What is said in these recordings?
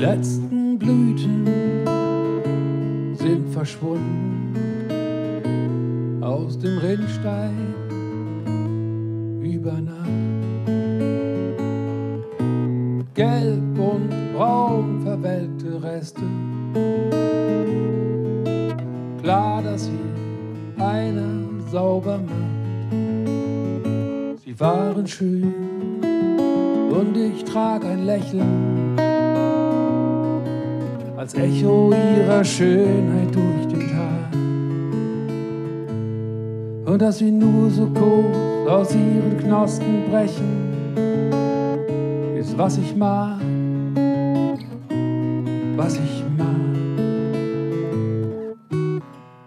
letzten Blüten sind verschwunden aus dem Rinnstein über Nacht. Gelb und braun verwelkte Reste. Klar, dass hier einer sauber macht. Sie waren schön und ich trag ein Lächeln als Echo ihrer Schönheit durch den Tag. Und dass sie nur so kurz aus ihren Knospen brechen, ist was ich mag, was ich mag.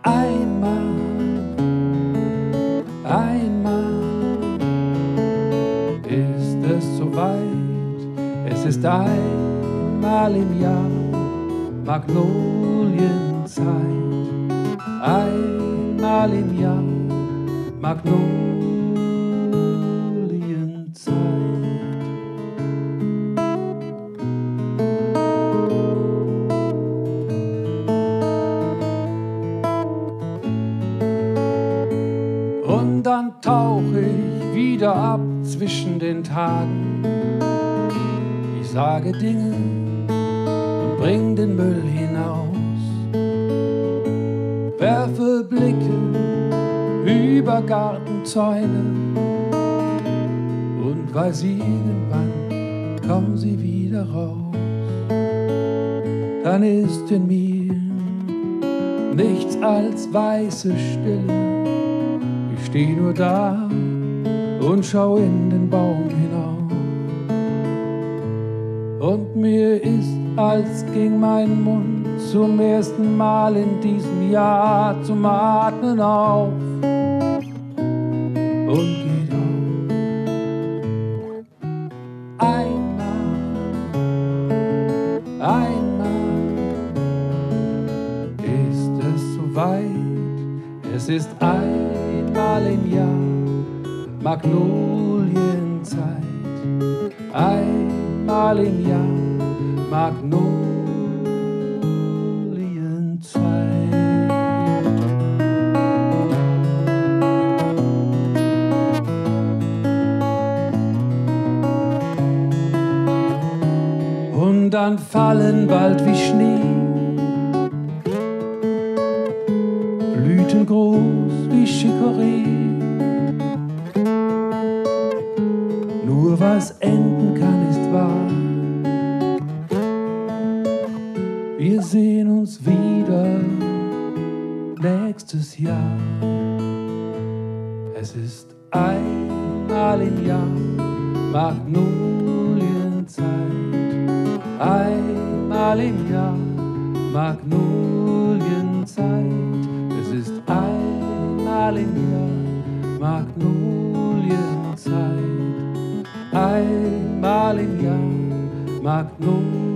Einmal, einmal ist es soweit, es ist einmal im Jahr Magnolienzeit, einmal im Jahr Magnolienzeit. Und dann tauche ich wieder ab zwischen den Tagen. Ich sage Dinge bring den Müll hinaus. Werfe Blicke über Gartenzäune und weiß irgendwann kommen sie wieder raus. Dann ist in mir nichts als weiße Stille. Ich steh nur da und schau in den Baum hinauf. Und mir ist, als ging mein Mund zum ersten Mal in diesem Jahr zum Atmen auf. Und geht auf. Einmal, einmal ist es soweit, es ist einmal im Jahr Magnolienzeit, einmal im Jahr Magnolienzeit. Und dann fallen bald wie Schnee Blüten groß wie Chicorée. Wir sehen uns wieder nächstes Jahr. Es ist einmal im Jahr Magnolienzeit. Einmal im Jahr Magnolienzeit. Es ist einmal im Jahr Magnolienzeit. Einmal im Jahr Magnolienzeit.